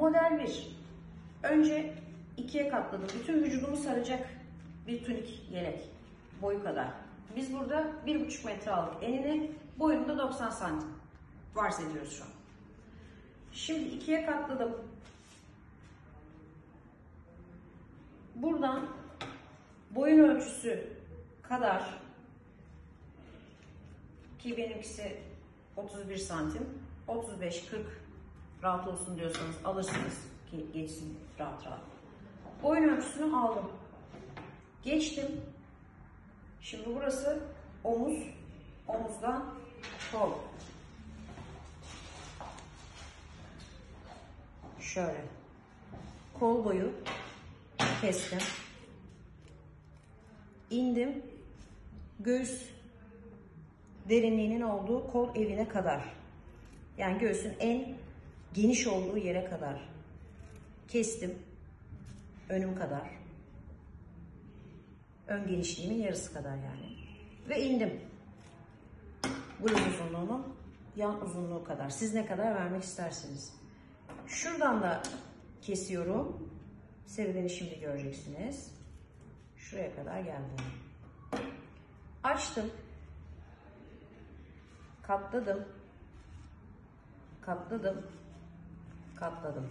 Model 1. Önce ikiye katladım. Bütün vücudumu saracak bir tunik yelek. Boyu kadar. Biz burada 1,5 metre aldık. Enini boyunda 90 santim. Varsa ediyoruz şu an. Şimdi ikiye katladım. Buradan boyun ölçüsü kadar ki benimkisi 31 santim 35-40 rahat olsun diyorsanız alırsınız ki geçsin rahat rahat. Boyun ölçüsünü aldım. Geçtim. Şimdi burası omuz, omuzdan kol. Şöyle. Kol boyu kestim. İndim. Göğüs derinliğinin olduğu kol evine kadar. Yani göğsün en geniş olduğu yere kadar kestim. Önüm kadar. Ön genişliğimin yarısı kadar yani. Ve indim. Bluz uzunluğunun yan uzunluğu kadar. Siz ne kadar vermek istersiniz. Şuradan da kesiyorum. Serüveni şimdi göreceksiniz. Şuraya kadar geldim. Açtım. Katladım. Katladım. Katladım.